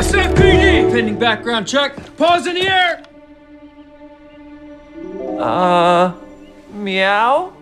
SFPD! Pending background check. Pause in the air! Uh, meow?